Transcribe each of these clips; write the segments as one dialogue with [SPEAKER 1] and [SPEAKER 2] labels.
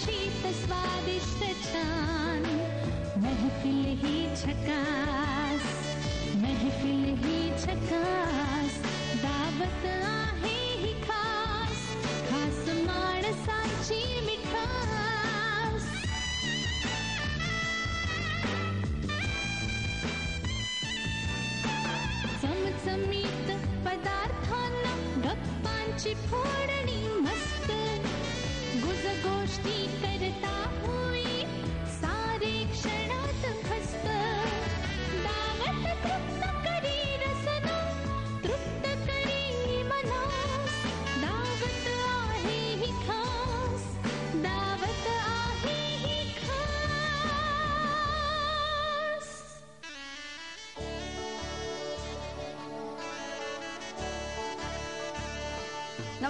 [SPEAKER 1] खुशीत स्वादिष्ट छान महफिल ही झकास महफिल ही झकास दावत आहे ही खास खास माणसाची पदार्थांना गप्पांची फोडणी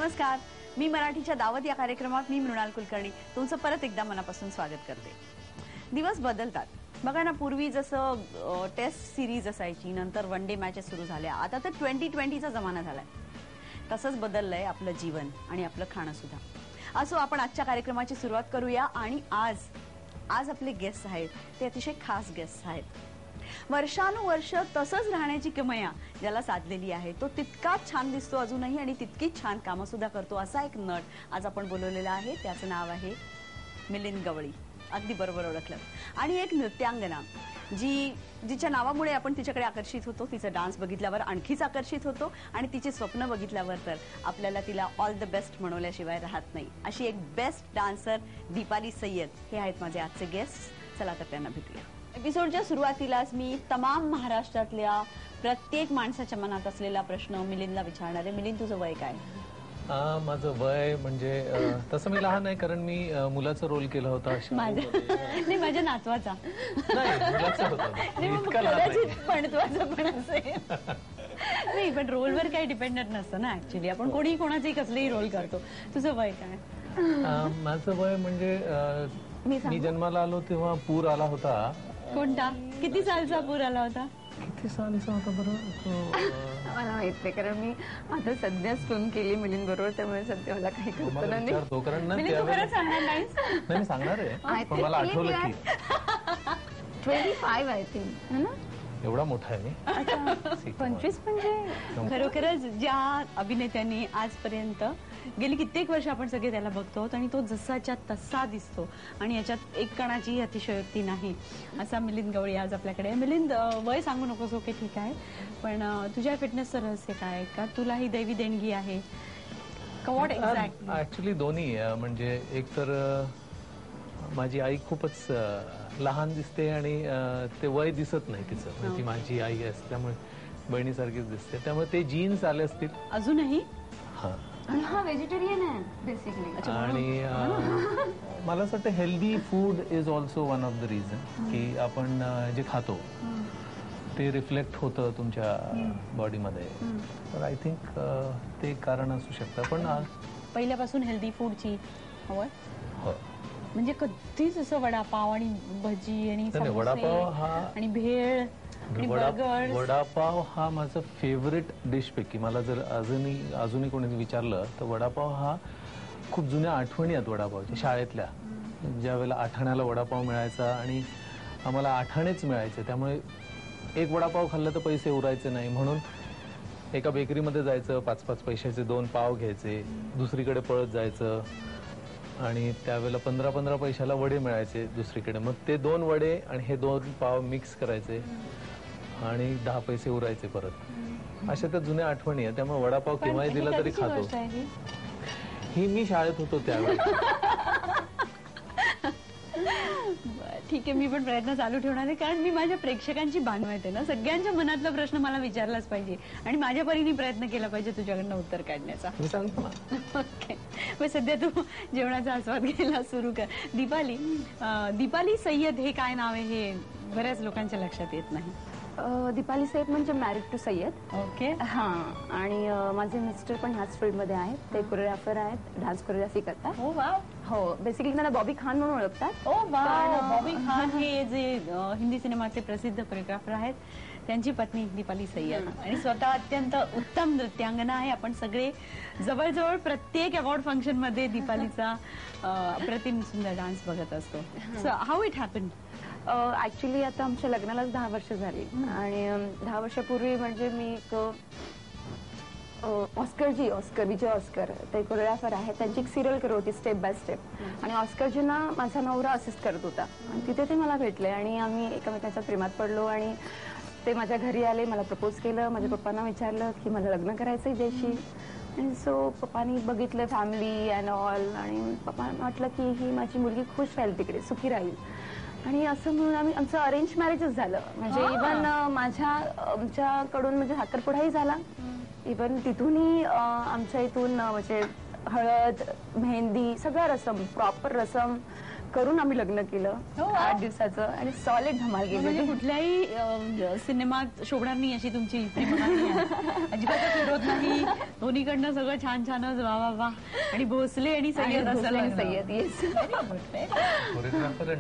[SPEAKER 2] नमस्कार. मी मराठीच्या दावत या कार्यक्रमात मी मृणाल कुलकर्णी. तुमचं परत एकदा मनापासून स्वागत करते. दिवस बदलतात. बघा ना पूर्वी जसं टेस्ट सिरीज असायची नंतर वन डे मॅचेस सुरू झाल्या. आता तर ट्वेंटी ट्वेंटीचा जमाना झालाय. तसंच बदललंय आपलं जीवन आणि आपलं खाणं सुद्धा. असो आपण आजच्या कार्यक्रमाची सुरुवात करूया आणि आज आज आपले गेस्ट आहेत. ते अतिशय खास गेस्ट आहेत. वर्षानुवर्ष तसंच राहण्याची किमया ज्याला साधलेली आहे. तो तितकाच छान दिसतो अजूनही आणि तितकीच छान कामं सुद्धा करतो. असा एक नट आज आपण बोलवलेला आहे. त्याचं नाव आहे मिलिंद गवळी. अगदी बरोबर ओळखलं. आणि एक नृत्यांगना जी जिच्या नावामुळे आपण तिच्याकडे आकर्षित होतो. तिचा डान्स बघितल्यावर आणखीच आकर्षित होतो आणि तिचे स्वप्न बघितल्यावर तर आपल्याला तिला ऑल द बेस्ट म्हणवल्याशिवाय राहत नाही. अशी एक बेस्ट डान्सर दीपाली सय्यद हे आहेत माझे आजचे गेस्ट चला तर त्यांना भेटूया. एपिसोडच्या सुरुवातीलाच मी तमाम महाराष्ट्रातल्या प्रत्येक माणसाच्या मनात असलेला प्रश्न मिलिंदला विचारणार आहे. मिलिंद तुझं वय काय?
[SPEAKER 3] आ, माझं वय म्हणजे अ, तसं मी लहान आहे कारण मी अ, मुलाचा रोल केला होता.
[SPEAKER 2] माझं नाही माझ्या नातवाचा.
[SPEAKER 3] नाही मुलाचा होता.
[SPEAKER 2] नाही,
[SPEAKER 3] मी
[SPEAKER 2] मग
[SPEAKER 3] इतका लहान नाही
[SPEAKER 2] कदाचित पण असेल. नाही पण रोलवर काही डिपेंडंट नसतं ना ऍक्च्युली आपण कोणी कोणाचंही कसलेही रोल करतो. तुझं वय काय?
[SPEAKER 3] माझं वय म्हणजे अ,
[SPEAKER 2] मी सांगू?
[SPEAKER 3] मी जन्माला आलो तेव्हा पूर आला होता.
[SPEAKER 2] कोणता? किती सालचा पूर आला होता?
[SPEAKER 3] किती सालीचा होता बरं? तो, अ,
[SPEAKER 4] मला माहीत नाही कारण मी आता सध्याच फिल्म केली मिलिंद बरोबर त्यामुळे सध्या मला काही कल्पना नाही.
[SPEAKER 3] विचारतो कारण ना
[SPEAKER 2] मिलिंद तू
[SPEAKER 3] त्यावेळेला
[SPEAKER 2] खरंच सांगणार नाहीस
[SPEAKER 3] नाही मी सांगणार आहे. पण मला आठवलं की.
[SPEAKER 4] ट्वेंटी फाईव्ह आय थिंक है ना?
[SPEAKER 3] एवढा मोठा आहे. मी
[SPEAKER 4] पंचवीस म्हणजे?
[SPEAKER 2] खरोखरच ज्या अभिनेत्यांनी आजपर्यंत गेली कित्येक वर्ष आपण सगळे त्याला बघतो आणि तो जसाच्या तसा दिसतो. आणि याच्यात एक कणाचीही अतिशयोक्ती नाही. असा मिलिंद गवळी आज आपल्याकडे. आहे. मिलिंद वय सांगू नकोस ओके ठीक आहे. पण तुझ्या फिटनेसचं रहस्य काय? का? तुला ही दैवी देणगी आहे. वॉट एक्झॅक्ट
[SPEAKER 3] ऍक्च्युली दोन्ही म्हणजे एक तर माझी आई खूपच लहान दिसते आणि ते वय दिसत नाही तिचं. म्हणजे ती माझी आई असल्यामुळे बहिणीसारखीच दिसते. त्यामुळे ते जीन्स आले असतील.
[SPEAKER 2] अजूनही?
[SPEAKER 3] हा.
[SPEAKER 4] आणि हा व्हेजिटेरियन आहे बेसिकली
[SPEAKER 3] आणि अ, मला असं वाटतं healthy food is also one of the reason की आपण जे खातो ते रिफ्लेक्ट होतं तुमच्या बॉडीमध्ये तर आय थिंक ते कारण असू शकतं. पण
[SPEAKER 2] पहिल्यापासून हेल्दी फूडची हवं
[SPEAKER 3] हो
[SPEAKER 2] म्हणजे कधीच असं वडापाव आणि भजी आणि
[SPEAKER 3] नाही, वडापाव हा
[SPEAKER 2] आणि भेळ आणि
[SPEAKER 3] वडा
[SPEAKER 2] बर्गर्स.
[SPEAKER 3] वडापाव हा माझा फेवरेट डिश पैकी. मला जर अजूनही अजूनही कोणी विचारलं तर वडापाव हा खूप जुन्या आठवणी आहेत वडापावच्या शाळेतल्या. ज्या वेळेला आठाण्याला वडापाव मिळायचा आणि आम्हाला आठाणेच मिळायचे. त्यामुळे एक वडापाव खाल्लं तर पैसे उरायचे नाही. म्हणून एका बेकरीमध्ये जायचं पाच पाच पैशाचे दोन पाव घ्यायचे दुसरीकडे पळत जायचं. आणि त्यावेळेला पंधरा पंधरा पैशाला वडे मिळायचे दुसरीकडे. मग ते दोन वडे आणि हे दोन पाव मिक्स करायचे आणि दहा पैसे उरायचे परत. अशा त्या जुन्या आठवणी आहे त्यामुळे वडापाव केव्हाही दिला तरी खातो. ही? मी शाळेत होतो त्यावेळी
[SPEAKER 2] ठीक आहे मी पण प्रयत्न चालू ठेवणार आहे. कारण मी माझ्या प्रेक्षकांची बांधवायते ना. सगळ्यांच्या मनातला प्रश्न मला विचारलाच पाहिजे. आणि माझ्या परीने प्रयत्न केला पाहिजे तुझ्याकडनं उत्तर काढण्याचा.
[SPEAKER 3] मी सांगतो ना
[SPEAKER 2] ओके. मग सध्या तू जेवणाचा आस्वाद घ्यायला सुरू कर. दीपाली दीपाली सय्यद हे काय नाव आहे हे बऱ्याच लोकांच्या लक्षात येत नाही.
[SPEAKER 4] दीपाली साहेब म्हणजे मॅरिड टू सय्यद.
[SPEAKER 2] ओके.
[SPEAKER 4] हा. आणि माझे मिस्टर पण ह्याच फील्डमध्ये आहेत. ते कोरिओग्राफर आहेत. डान्स कोरिओग्राफी करतात.
[SPEAKER 2] हो वा
[SPEAKER 4] हो बेसिकली त्यांना बॉबी खान म्हणून ओळखतात.
[SPEAKER 2] ओ वा
[SPEAKER 4] पण,
[SPEAKER 2] बॉबी खान हे जे अ, हिंदी सिनेमाचे प्रसिद्ध कोरिओग्राफर आहेत त्यांची पत्नी दीपाली सय्यद. आणि स्वतः अत्यंत उत्तम नृत्यांगना आहे. आपण सगळे जवळजवळ प्रत्येक अवॉर्ड फंक्शनमध्ये दीपालीचा अ, अप्रतिम सुंदर डान्स बघत असतो. So how it happen
[SPEAKER 4] actually आता आमच्या लग्नालाच दहा वर्ष झाली. आणि अम, दहा वर्षापूर्वी म्हणजे मी एक ऑस्करजी ऑस्कर विजय ऑस्कर ते कोरिओग्राफर आहेत त्यांची एक सिरियल करत होती स्टेप बाय स्टेप आणि ऑस्करजींना माझा नवरा असिस्ट करत होता. आणि तिथे ते मला भेटले आणि आम्ही एकमेकांच्या प्रेमात पडलो आणि ते माझ्या घरी आले मला प्रपोज केलं माझ्या पप्पांना विचारलं की मला लग्न करायचं जयशी. आणि सो पप्पानी बघितलं फॅमिली अँड ऑल आणि पप्पांना वाटलं की ही माझी मुलगी खुश राहील तिकडे सुखी राहील. आणि असं म्हणून आम्ही आमचं अरेंज मॅरेजच झालं. म्हणजे इवन माझ्या आमच्याकडून म्हणजे साखरपुडाही झाला. इवन तिथूनही आमच्या इथून म्हणजे हळद मेहंदी सगळं रसम प्रॉपर रसम करून आम्ही लग्न केलं
[SPEAKER 2] हो.
[SPEAKER 4] आठ दिवसाचं आणि सॉलिड धमाल
[SPEAKER 2] म्हणजे
[SPEAKER 4] गेली
[SPEAKER 2] कुठल्याही सिनेमात शोभणार नाही अशी तुमची प्रेमकहाणी आहे. अजिबातच विरोध नाही दोन्हीकडनं सगळं छान छानच वा वा वा आणि भोसले आणि सय्यद असं.
[SPEAKER 4] सय्यद येस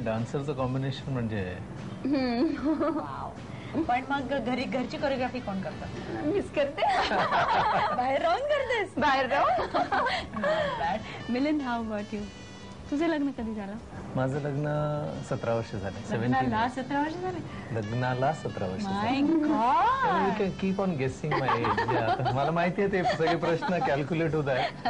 [SPEAKER 3] डान्सरचं कॉम्बिनेशन म्हणजे.
[SPEAKER 2] पण मग घरी घरची कोरिओग्राफी कोण करतं?
[SPEAKER 4] मिस करते.
[SPEAKER 2] बाहेर राहून करतेस.
[SPEAKER 4] बाहेर राहून?
[SPEAKER 2] मिलिंद हाव अबाउट यू तुझं लग्न कधी झालं?
[SPEAKER 3] माझं लग्न सतरा वर्ष झाले. सेव्हन्टीन
[SPEAKER 2] लग्नाला सतरा वर्ष झाले?
[SPEAKER 3] लग्नाला सतरा वर्ष झाले. Keep on guessing my age मला माहिती आहे ते सगळे प्रश्न कॅल्क्युलेट होत आहेत.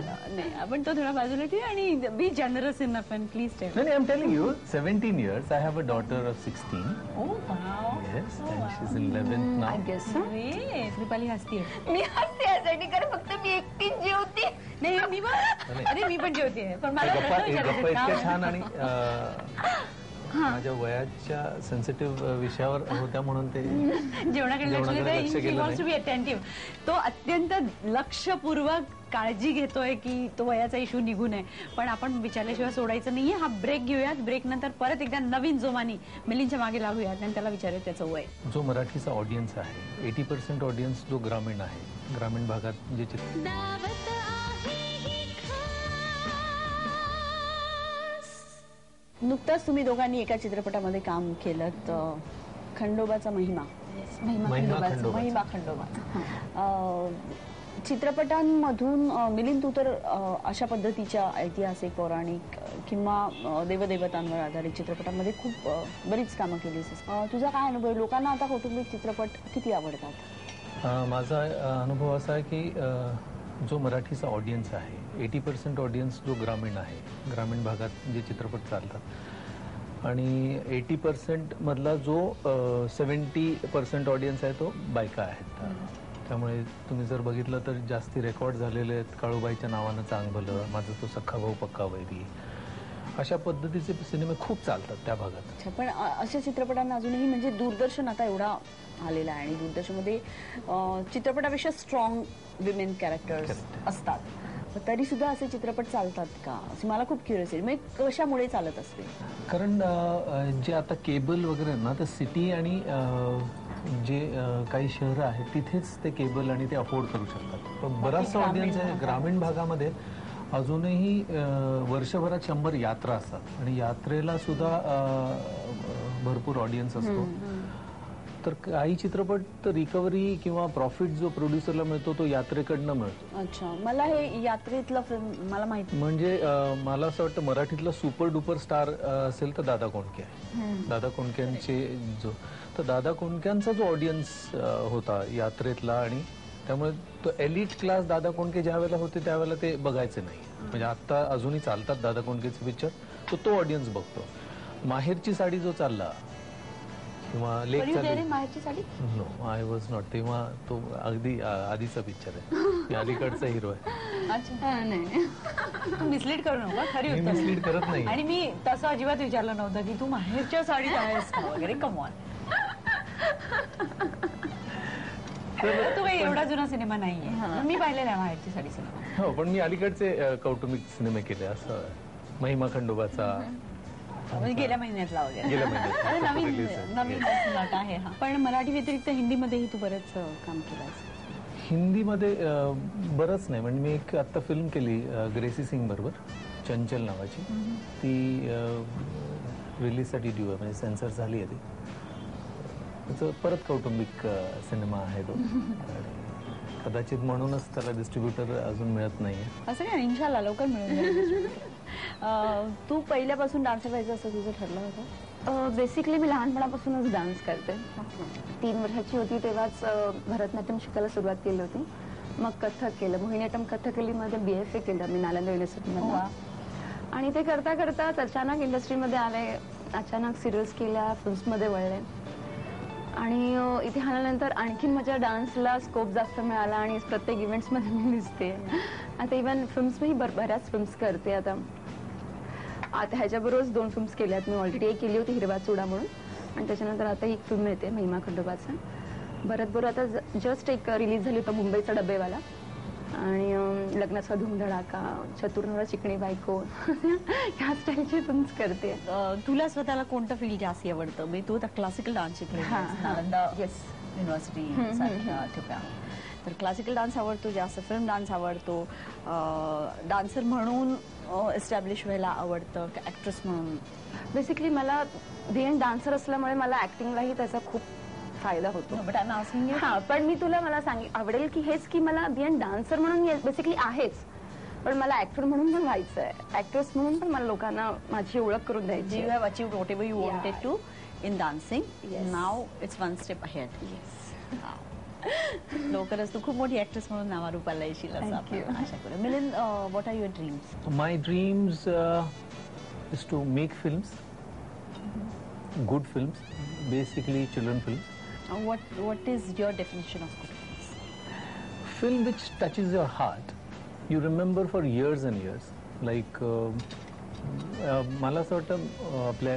[SPEAKER 2] नाही आपण तो थोडा बाजूला ठेवू आणि बी जनरस इन पण प्लीज टेल
[SPEAKER 3] नाही I am telling you seventeen years I have a daughter of sixteen
[SPEAKER 2] oh wow
[SPEAKER 3] yes and she is in eleventh
[SPEAKER 4] I
[SPEAKER 3] now
[SPEAKER 4] guess
[SPEAKER 2] great Kripali हसतीये
[SPEAKER 4] मी हसते यासाठी कारण फक्त मी एकटीच जेवते.
[SPEAKER 2] नाही मी पण अरे. मी पण जेवते. पण मला
[SPEAKER 3] गप्पा
[SPEAKER 2] प्रश्न
[SPEAKER 3] हे गप्पा
[SPEAKER 2] विचारायचे
[SPEAKER 3] इतक्या
[SPEAKER 2] का?
[SPEAKER 3] छान आणि अं, माझ्या वयाच्या सेन्सिटिव्ह विषयावर होत्या म्हणून ते
[SPEAKER 2] जेवणाकडे लक्ष
[SPEAKER 3] जेवणाकडे लक्ष
[SPEAKER 2] देते
[SPEAKER 3] गेलं
[SPEAKER 2] टू बी अटेंटिव्ह तो अत्यंत लक्षपूर्वक काळजी घेतोय की तो वयाचा इश्यू निघू नये पण आपण विचारल्याशिवाय सोडायचं नाहीये. हा ब्रेक घेऊयात. ब्रेक नंतर परत एकदा नवीन जोमानी मिलींच्या मागे लागूयात आणि त्याला विचारूयात त्याचं वय.
[SPEAKER 3] जो मराठीचा ऑडियन्स आहे एटी पर्सेंट ऑडियन्स जो ग्रामीण आहे. ग्रामीण भागात जे चित्र
[SPEAKER 1] दावत आहे खास.
[SPEAKER 2] नुकताच तुम्ही दोघांनी एका चित्रपटामध्ये काम केलं खंडोबाचा महिमा.
[SPEAKER 3] महिमा
[SPEAKER 2] खंडोबाचा-
[SPEAKER 3] खंडोबाचा.
[SPEAKER 2] महिमा खंडोबा अं, चित्रपटांमधून मिलिंद तू तर अशा पद्धतीच्या ऐतिहासिक पौराणिक किंवा देवदेवतांवर आधारित चित्रपटांमध्ये खूप बरीच कामं केली तुझा काय अनुभव? आहे? लोकांना आता कौटुंबिक चित्रपट किती आवडतात?
[SPEAKER 3] माझा अनुभव असा आहे की जो मराठीचा ऑडियन्स आहे एटी पर्सेंट ऑडियन्स जो ग्रामीण आहे ग्रामीण भागात जे चित्रपट चालतात. आणि एटी पर्सेंट मधला जो सेवन्टी पर्सेंट ऑडियन्स आहे तो बायका आहेत. त्यामुळे तुम्ही जर बघितलं तर जास्ती रेकॉर्ड झालेले आहेत काळूबाईच्या नावानं चांग भलं माझा तो सख्खा भाऊ पक्का वैरी. अशा पद्धतीचे सिनेमे खूप चालतात त्या भागात.
[SPEAKER 2] अच्छा पण अ- अशा चित्रपटांना अजूनही म्हणजे दूरदर्शन आता एवढा आलेला आहे आणि दूरदर्शनमध्ये अ, चित्रपटापेक्षा स्ट्रॉंग विमेन कॅरेक्टर्स
[SPEAKER 3] Correct.
[SPEAKER 2] असतात. पण तरी सुद्धा असे चित्रपट चालतात का? असं मला खूप क्युरियस आहे. म्हणजे कशामुळे चालत असते?
[SPEAKER 3] कारण अ, जे आता केबल वगैरे ना तर सिटी आणि अ, जे काही शहरं आहेत तिथेच ते केबल आणि ते अफोर्ड करू शकतात. पण बराचसा ऑडियन्स आहे. ग्रामीण भागामध्ये अजूनही वर्षभरात शंभर यात्रा असतात. आणि यात्रेला सुद्धा भरपूर ऑडियन्स असतो. तर काही चित्रपट तर रिकव्हरी किंवा प्रॉफिट जो प्रोड्युसरला मिळतो तो यात्रेकडनं मिळतो.
[SPEAKER 2] अच्छा. मला हे यात्रेतलं फिल्म मला माहिती
[SPEAKER 3] म्हणजे अं, मला असं वाटतं मराठीतला सुपर डुपर स्टार अं, असेल तर दादा कोंडके आहे दादा कोंडक्यांचे जो तर दादा कोंडक्यांचा जो ऑडियन्स होता यात्रेतला आणि त्यामुळे तो एलिट क्लास दादा कोंडके ज्या वेळेला होते त्यावेळेला ते बघायचे नाही. म्हणजे आता अजूनही चालतात दादा कोंडकेचे पिक्चर तो तो ऑडियन्स बघतो. माहेरची साडी जो चालला किंवा लेक
[SPEAKER 2] sari
[SPEAKER 3] no I was not तेव्हा तो अगदी आधीचा पिक्चर आहे. मी अलीकडचा हिरो आहे.
[SPEAKER 2] अच्छा. नाही तू मिसलीड करू नका खरी
[SPEAKER 3] मिसलीड करत नाही.
[SPEAKER 2] आणि मी तसं अजिबात विचारलं नव्हतं की तू माहेरच्या साडीत आहेस का वगैरे? कमॉन तो काही एवढा जुना सिनेमा नाहीये. मी पाहिलेला आहे माहेरची साडी सिनेमा.
[SPEAKER 3] हो पण मी अलीकडचे कौटुंबिक सिनेमे केले असं महिमा खंडोबाचा
[SPEAKER 2] म्हणजे गेल्या
[SPEAKER 3] महिन्यात
[SPEAKER 2] अरे, नवीन
[SPEAKER 3] Release आहे.
[SPEAKER 2] नवीन नट आहे हा. पण मराठी व्यतिरिक्त हिंदीमध्येही तू बरंच अं, काम केलंस
[SPEAKER 3] हिंदीमध्ये अं, बरंच नाही. म्हणजे मी एक आत्ता फिल्म केली अं, ग्रेसी सिंग बरोबर चंचल नावाची. ती रिलीजसाठी ड्यू आहे. म्हणजे सेन्सर झाली आहे ती. त्याचं परत कौटुंबिक अं, सिनेमा आहे तो. आणि कदाचित म्हणूनच त्याला डिस्ट्रीब्युटर अजून मिळत नाही
[SPEAKER 2] असं काय? इन्शाला लवकर मिळून जाईल. अं, तू पहिल्यापासून डान्सर व्हायचं असं तुझं ठरलं होतं?
[SPEAKER 4] बेसिकली मी लहानपणापासूनच डान्स करते. तीन वर्षाची होती तेव्हाच अ, भरतनाट्यम शिकायला सुरुवात केली होती. मग कथक केलं. मोहिनीअट्टम कथकलीमध्ये बी एफ ए केलं मी नालंदा युनिव्हर्सिटीमध्ये. आणि ते करता करताच अचानक इंडस्ट्रीमध्ये आले. अचानक सिरियल्स केल्या फिल्म्समध्ये वळले. आणि अ, इथे आल्यानंतर आणखीन माझ्या डान्सला स्कोप जास्त मिळाला आणि प्रत्येक इव्हेंट्समध्ये मी दिसते. आता इवन फिल्म्सही बर बऱ्याच फिल्म्स करते आता. आता ह्याच्याबरोबरच दोन फिल्म्स केल्यात मी ऑलरेडी एक केली होती हिरवा चुडा म्हणून. आणि त्याच्यानंतर आता एक फिल्म येते महिमा खंडोबाचा. बरत बरं आता जस्ट एक रिलीज झाली होता मुंबईचा डबेवाला. आणि लग्नाचा धुमधडाका चतुर्नवरा चिकणी बायको. ह्या स्टाईलची फिल्म्स करते.
[SPEAKER 2] तुला स्वतःला कोणतं फील्ड जास्त आवडतं? म्हणजे तू आता क्लासिकल डान्स शिकली. नालंदा
[SPEAKER 4] Yes.
[SPEAKER 2] युनिव्हर्सिटी ठिकाणी तर क्लासिकल डान्स आवडतो जास्त फिल्म डान्स आवडतो. डान्सर म्हणून एस्टॅब्लिश व्हायला आवडतं ऍक्ट्रेस म्हणून
[SPEAKER 4] बेसिकली मला बेन डान्सर असल्यामुळे मला ऍक्टिंगलाही त्याचा खूप फायदा होतो
[SPEAKER 2] बट आय आस्किंग
[SPEAKER 4] हा पण मी तुला मला सांग आवडेल की हेच की मला बियन डान्सर म्हणून बेसिकली आहेच पण मला ऍक्टर म्हणून पण व्हायचं आहे ऍक्ट्रेस म्हणून पण मला लोकांना माझी ओळख करून द्यायची आहे.
[SPEAKER 2] have achieved whatever you
[SPEAKER 4] Yeah.
[SPEAKER 2] wanted to in dancing.
[SPEAKER 4] Yes.
[SPEAKER 2] Now it's one step ahead. लवकरच तू खूप मोठी ऍक्ट्रेस म्हणून नावारूपाला येशील असं आशा करू मिलिन what are your dreams
[SPEAKER 3] my dreams is to make films good films basically children films
[SPEAKER 2] what what is your definition of good
[SPEAKER 3] film which touch is your heart you remember for years and years like मला असं वाटतं आपल्या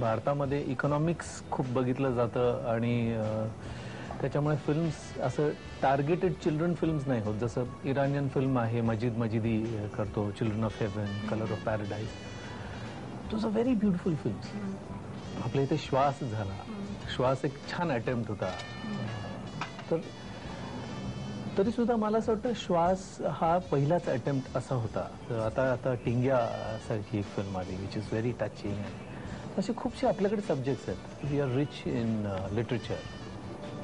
[SPEAKER 3] भारतामध्ये economics खूप बघितलं जातं आणि त्याच्यामुळे फिल्म्स असं टार्गेटेड चिल्ड्रन फिल्म्स नाही होत. जसं इराणियन फिल्म आहे मजिद मजिदी करतो children of heaven colour of paradise two's a very beautiful films आपल्या इथे श्वास झाला. श्वास एक छान अटेम्प्ट होता. तर तरी सुद्धा मला असं वाटतं श्वास हा पहिलाच अटेम्प्ट असा होता. तर आता आता टिंग्या सारखी एक फिल्म आली विच इज व्हेरी टचिंग असे खूपसे आपल्याकडे सब्जेक्ट्स आहेत. We are rich in literature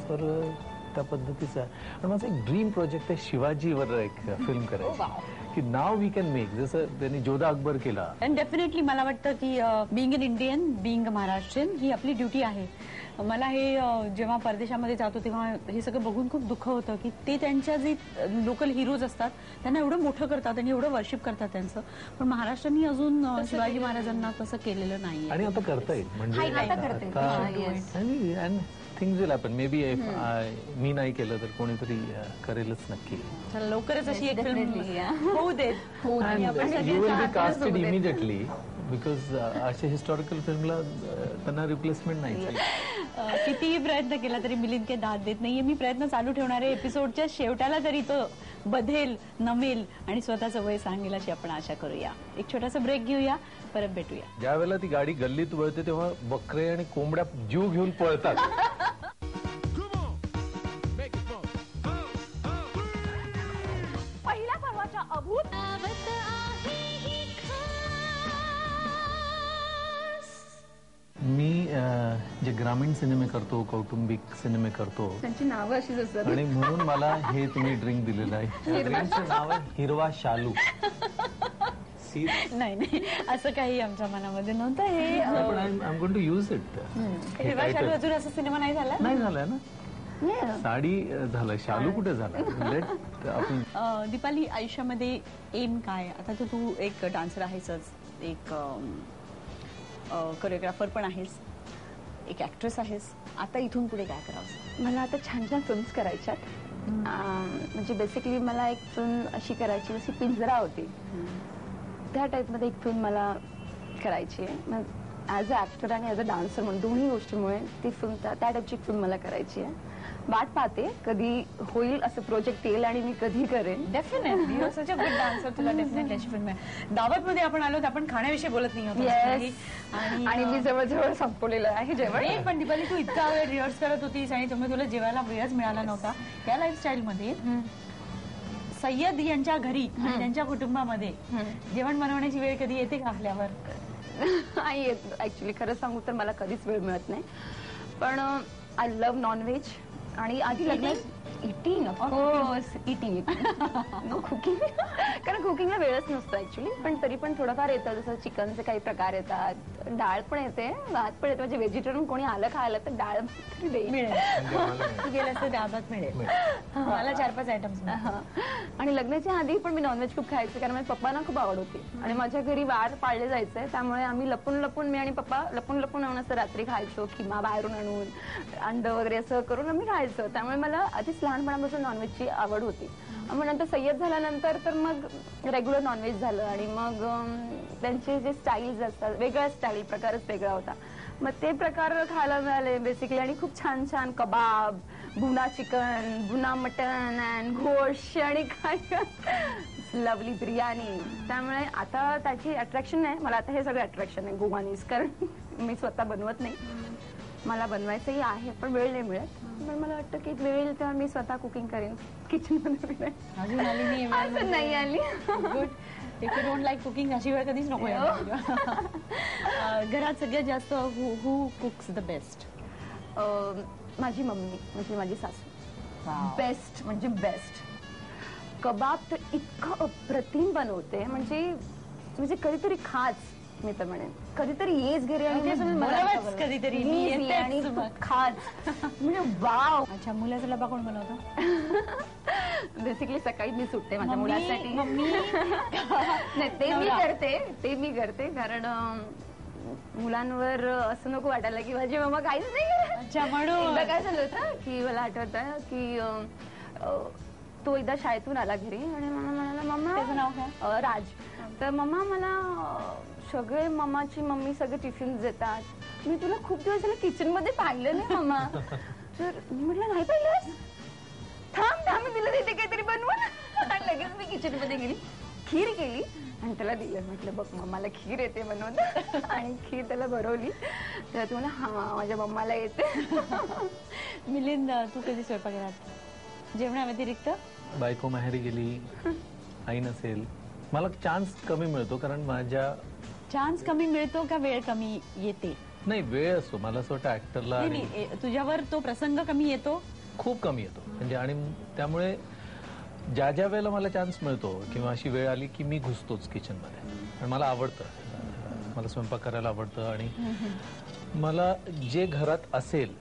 [SPEAKER 3] तर त्या पद्धतीचं आहे. आणि माझं एक ड्रीम प्रोजेक्ट आहे शिवाजीवर एक फिल्म करायची. की नाव वी कॅन मेक जसं त्यांनी जोधा अकबर केला.
[SPEAKER 2] अँड डेफिनेटली मला वाटतं की being an Indian being a Maharashtrian ही आपली ड्युटी आहे. मला हे जेव्हा परदेशामध्ये जातो तेव्हा हे सगळं बघून खूप दुःख होतं की ते त्यांच्या जे लोकल हिरोज असतात त्यांना एवढं मोठं करतात आणि एवढं वर्शिप करतात त्यांचं. पण महाराष्ट्राने अजून शिवाजी महाराजांना तसं केलेलं नाही
[SPEAKER 3] आणि आता करता येईल म्हणजे things will happen may be मी नाही केलं तर कोणीतरी करेलच नक्की.
[SPEAKER 2] चला लवकरच अशी एक फिल्म होऊ चाहतोच
[SPEAKER 3] casted
[SPEAKER 2] बघू देत.
[SPEAKER 3] immediately because uh, अशा हिस्टॉरिकल फिल्मला त्यांना रिप्लेसमेंट नाही
[SPEAKER 2] कितीही प्रयत्न केला तरी मिलिंद काही दाद देत नाहीये. मी प्रयत्न चालू ठेवणार आहे. एपिसोडच्या शेवटाला तरी तो बधेल नमेल आणि स्वतःचं वय सांगेल अशी आपण आशा करूया. एक छोटासा ब्रेक घेऊया. परत भेटूया.
[SPEAKER 3] ज्या वेळेला ती गाडी गल्लीत वळते तेव्हा बकरे आणि कोंबड्या जीव घेऊन पळतात. ग्रामीण सिनेमे करतो कौटुंबिक सिनेमे करतो.
[SPEAKER 4] त्यांची नावं अशीच असतात.
[SPEAKER 3] आणि म्हणून मला हे तुम्ही ड्रिंक दिलेलं आहे. ड्रिंकचं नाव आहे हिरवा शालू?
[SPEAKER 2] नाही नाही. असं काही आमच्या मनामध्ये नव्हतं हे.
[SPEAKER 3] पण I am going to use it
[SPEAKER 2] हिरवा शालू अजून असा सिनेमा नाही झाला?
[SPEAKER 3] नाही झालाय ना? साडी झालं. शालू कुठे झालं?
[SPEAKER 2] दीपाली आयुष्यामध्ये एम काय? आता तर तू एक डान्सर आहेसच. एक कोरिओग्राफर पण आहेस. एक ऍक्ट्रेस आहेस. आता इथून पुढे काय करावं?
[SPEAKER 4] मला आता छान छान फिल्म्स करायच्यात. म्हणजे बेसिकली मला एक फिल्म अशी करायची जशी पिंजरा होती. त्या टाईपमध्ये एक फिल्म मला करायची आहे. ॲज अ ॲक्टर आणि ॲज अ डान्सर म्हणून दोन्ही गोष्टीमुळे ती फिल्म त्या त्या टाईपची फिल्म मला करायची आहे. वाट पाहते. कधी होईल असं प्रोजेक्ट येईल आणि मी कधी करेन.
[SPEAKER 2] Definitely such a good dancer तुला डेफिनेटली अशी फिल्म आहे दावत मध्ये आपण आलो आपण खाण्याविषयी बोलत नाही. आणि
[SPEAKER 4] मी जवळजवळ संपवलेलं आहे जेवण.
[SPEAKER 2] पण दीपाली तू इतका वेळ रिहर्स करत होतीस आणि तुम्ही तुला जेवायला वेळच मिळाला नव्हता. या लाईफस्टाईल मध्ये सय्यद यांच्या घरी त्यांच्या कुटुंबामध्ये जेवण बनवण्याची वेळ कधी येते का आपल्यावर
[SPEAKER 4] नाही येत ऍक्च्युली खरं सांगू तर मला कधीच वेळ मिळत नाही. पण आय लव्ह नॉनव्हेज आणि आधी लग्न eating of course eating no cooking कारण कुकिंगला वेळच नसतो ऍक्च्युली पण तरी पण थोडंफार येतं जसं चिकनचे काही प्रकार येतात. डाळ पण येते भात पण येते. म्हणजे व्हेजिटेरियन कोणी आलं खायला तर डाळ तरी देईल
[SPEAKER 2] तू गेलास तर मिळेल. मला चार पाच आयटम्स.
[SPEAKER 4] आणि लग्नाच्या आधी पण मी नॉनव्हेज खूप खायचे कारण माझ्या पप्पांना खूप आवड होती. आणि माझ्या घरी वार पाळले जायचे त्यामुळे आम्ही लपून लपून मी आणि पप्पा लपून लपून आणून असं रात्री खायचो किंवा बाहेरून आणून अंड वगैरे असं करून आम्ही खायचो. त्यामुळे मला आधीच लहानपणापासून नॉनव्हेजची आवड होती. मग नंतर सय्यद झाल्यानंतर तर मग रेग्युलर नॉनव्हेज झालं आणि मग त्यांचे जे स्टाईल्स असतात वेगळा स्टाईल प्रकारच वेगळा होता. मग ते प्रकार खायला मिळाले बेसिकली आणि खूप छान छान कबाब भुना चिकन भुना मटन अँड घोष आणि काय लवली बिर्याणी. त्यामुळे आता त्याची अट्रॅक्शन आहे मला आता हे सगळं अट्रॅक्शन आहे गोवानीज कारण मी स्वतः बनवत नाही. मला बनवायचंही आहे पण वेळ नाही मिळत. पण मला वाटतं की वेळ येईल तेव्हा मी स्वतः कुकिंग करेन. किचनमध्ये.
[SPEAKER 2] अजून आली नाही
[SPEAKER 4] असं नाही आली.
[SPEAKER 2] Good if you don't like cooking अशी वेळ कधीच नको तुला. अं, घरात सगळ्यात जास्त who who cooks the best
[SPEAKER 4] अं, माझी मम्मी म्हणजे माझी सासू. बेस्ट म्हणजे बेस्ट कबाब तर इतकं अप्रतिम बनवते म्हणजे म्हणजे कधीतरी खाच मी तर म्हणेन कधीतरी येच घरी आणि
[SPEAKER 2] बोलावंच. कधीतरी, मी येतेच
[SPEAKER 4] आणि तू
[SPEAKER 2] मग.
[SPEAKER 4] खाच म्हणजे वाव
[SPEAKER 2] अच्छा मुलाचा डबा कोण बनवतो
[SPEAKER 4] बेसिकली सकाळी मी सुटते माझ्या मुलासाठी
[SPEAKER 2] मम्मी
[SPEAKER 4] नाही ते मी
[SPEAKER 2] नवरा.
[SPEAKER 4] करते ते मी करते कारण अं, मुलांवर असं नको वाटायला की माझी मम्मा काहीच नाही करत.
[SPEAKER 2] अच्छा म्हणून
[SPEAKER 4] एकदा काय झालं होतं की मला आठवतं की अं, अं, तो एकदा शाळेतून आला घरी आणि मला म्हणाला मम्मा
[SPEAKER 2] त्याचं नाव काय?
[SPEAKER 4] अं, राज तर मम्मा मला अं, सगळे मम्माची मम्मी सगळे टिफिन देतात. मी तुला खूप दिवस झाले किचनमध्ये पाहिलं नाही मम्मा तर मी म्हटलं नाही पाहिलंस? थांब थांब मी तुला देते काहीतरी बनवून. आणि लगेच मी किचनमध्ये गेली खीर केली आणि त्याला दिलं. म्हटलं बघ मम्माला खीर येते बनवून आणि खीर त्याला भरवली. तर तू म्हणला हा माझ्या मम्माला येते.
[SPEAKER 2] मिलिंद तू कधी स्वयंपाकघरात जेवणा व्यतिरिक्त?
[SPEAKER 3] बायको माहेरी गेली आई नसेल. मला चान्स कमी मिळतो कारण माझ्या
[SPEAKER 2] चान्स कमी मिळतो का वेळ कमी येते?
[SPEAKER 3] नाही वेळ असतो. मला असं वाटतं ऍक्टरला
[SPEAKER 2] नाही, नाही, ए- तुझ्यावर तो प्रसंग कमी येतो?
[SPEAKER 3] खूप कमी येतो. म्हणजे आणि त्यामुळे ज्या ज्या वेळेला मला चान्स मिळतो किंवा अशी वेळ आली की मी घुसतोच किचनमध्ये आणि मला आवडतं. मला स्वयंपाक करायला आवडतं आणि मला जे घरात असेल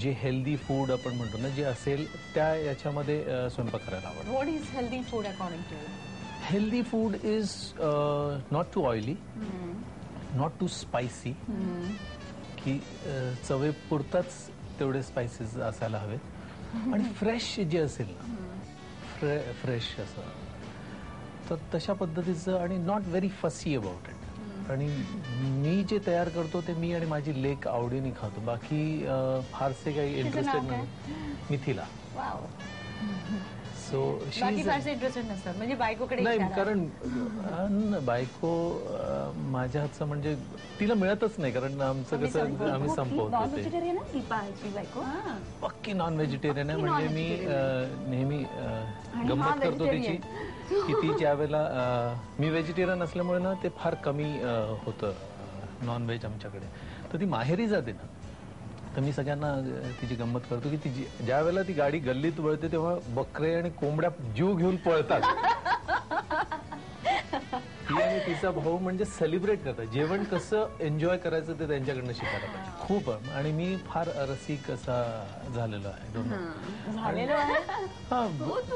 [SPEAKER 3] जे हेल्दी फूड आपण म्हणतो ना जे असेल त्या याच्यामध्ये अं, स्वयंपाक करायला आवडतं.
[SPEAKER 2] What is healthy food according to
[SPEAKER 3] healthy food is not too oily not too spicy की अ, चवेपुरताच तेवढे स्पायसेस असायला हवेत. आणि फ्रेश जे असेल ना फ्रे फ्रेश असं तर तशा पद्धतीचं आणि not very fussy about it आणि मी जे तयार करतो ते मी आणि माझी लेक आवडीने खातो. बाकी अ, फारसे काही इंटरेस्टेड
[SPEAKER 2] नाव
[SPEAKER 3] नाही. मिथिला. सो
[SPEAKER 2] बाकी फारसे इंटरेस्टेड नसतात. म्हणजे बायकोकडे
[SPEAKER 3] नाही
[SPEAKER 2] इशारा.
[SPEAKER 3] कारण बायको अ, माझ्या हातचं म्हणजे तिला मिळतच नाही कारण आमचं कसं आम्ही संपवतो ते.
[SPEAKER 4] व्हेजिटेरियन आहे दीपाची बायको?
[SPEAKER 2] हा.
[SPEAKER 3] पक्की नॉन व्हेजिटेरियन आहे म्हणजे मी अ, नेहमी अ, गंमत करतो तिची की ती ज्या वेळेला अ, मी व्हेजिटेरियन असल्यामुळे ना ते फार कमी अ, होतं नॉन व्हेज आमच्याकडे. तर ती माहेरी जाते ना. तर मी सगळ्यांना तिची गंमत करतो की ती जी- ज्या वेळेला ती गाडी गल्लीत वळते तेव्हा बकरे आणि कोंबड्या जीव घेऊन पळतात. ती आणि तिचा भाऊ म्हणजे सेलिब्रेट करतात. जेवण कसं एन्जॉय करायचं ते त्यांच्याकडनं शिकायला पाहिजे. खूप आणि मी फार रसिक असा झालेलो आहे. हा.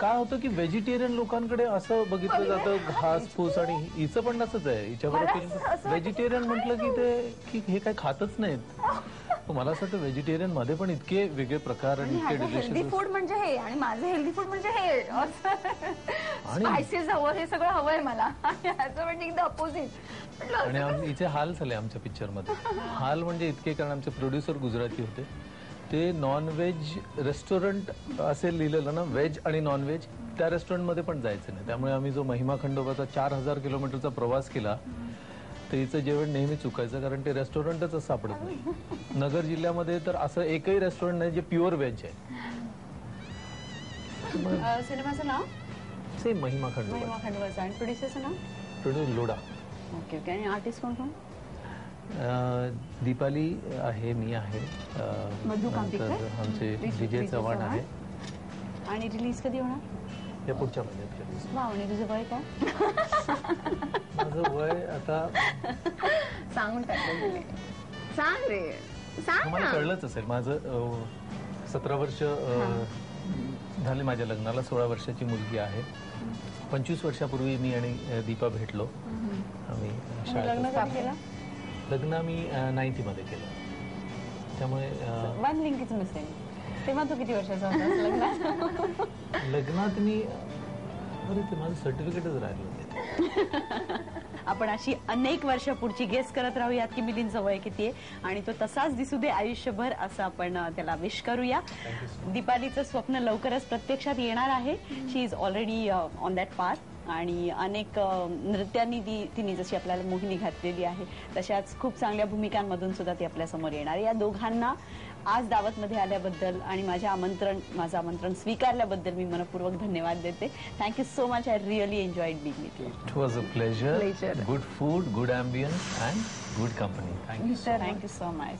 [SPEAKER 3] काय होतं की व्हेजिटेरियन लोकांकडे असं बघितलं जातं घास फूस आणि हिचं पण असंच आहे. हिच्याबरोबर व्हेजिटेरियन म्हटलं की ते की हे काय खातच नाहीत. मला असं वाटतं व्हेजिटेरियनमध्ये पण इतके वेगळे प्रकार आणि इतके
[SPEAKER 4] हेल्दी फूड म्हणजे हे आणि माझं हेल्दी फूड म्हणजे हे.
[SPEAKER 3] आणि-
[SPEAKER 4] स्पायसेस हवं हे सगळं हवंय मला. आणि ह्याचं म्हणजे एकदम अपोजिट
[SPEAKER 3] आणि आम- हिचे हाल झाले आमच्या पिक्चरमध्ये. हाल म्हणजे इतके कारण आमचे प्रोड्युसर गुजराती होते. ते नॉनव्हेज रेस्टॉरंट असे लिहिलेलं ना व्हेज आणि नॉनव्हेज त्या रेस्टॉरंटमध्ये पण जायचं नाही. त्यामुळे आम्ही जो महिमा खंडोबाचा चार हजार किलोमीटरचा प्रवास केला तर हिचं जेवण नेहमी चुकायचं कारण ते रेस्टॉरंटच सापडत नाही. नगर जिल्ह्यामध्ये तर असं एकही रेस्टॉरंट नाही जे प्युअर व्हेज आहे.
[SPEAKER 2] सिनेमाचं नाव?
[SPEAKER 3] सेम महिमा खंडोबा.
[SPEAKER 2] महिमा खंडोबाचं. आणि प्रोड्युसरचं नाव?
[SPEAKER 3] लोडा
[SPEAKER 2] ओके ओके. आणि आर्टिस्ट कोण कोण?
[SPEAKER 3] दीपाली आहे मी आहे? आमचे
[SPEAKER 2] विजय-
[SPEAKER 3] चव्हाण? आहे.
[SPEAKER 2] आणि रिलीज कधी होणार?
[SPEAKER 3] या पुढच्या महिन्यात
[SPEAKER 2] तुझं वय काय?
[SPEAKER 3] माझं वय आता
[SPEAKER 4] सांगून टाकलं. सांग रे. सांग
[SPEAKER 3] कळलंच असेल माझं सतरा वर्ष झाले माझ्या लग्नाला सोळा वर्षाची मुलगी आहे. पंचवीस वर्षापूर्वी मी आणि दीपा भेटलो. आम्ही
[SPEAKER 2] लग्न कधी केलं?
[SPEAKER 3] लग्न आम्ही नाईन्टी मध्ये केलं. त्यामुळे
[SPEAKER 2] वन लिंकीच मिसिंग तेव्हा तू किती वर्षाचा होता? लग्नात?
[SPEAKER 3] लग्नात मी अरे ते माझं सर्टिफिकेटच राहिलं.
[SPEAKER 2] आपण अशी अनेक वर्ष पुढची गेस करत राहूयात की मिलिंदचं वय किती आहे. आणि तो तसाच दिसू दे आयुष्यभर असं आपण त्याला विश करूया. दीपालीचं स्वप्न लवकरच प्रत्यक्षात येणार आहे. She is already on that path आणि अनेक नृत्यांनी ती तिने जशी आपल्याला मोहिनी घातलेली आहे तशाच खूप चांगल्या भूमिकांमधून सुद्धा ती आपल्यासमोर येणार. या दोघांना आज दावतमध्ये आल्याबद्दल आणि माझे आमंत्रण माझं आमंत्रण स्वीकारल्याबद्दल मी मनपूर्वक धन्यवाद देते. Thank you so much I really enjoy being with
[SPEAKER 3] it was
[SPEAKER 4] a
[SPEAKER 3] pleasure good food good ambience and good company thank you
[SPEAKER 2] thank you so much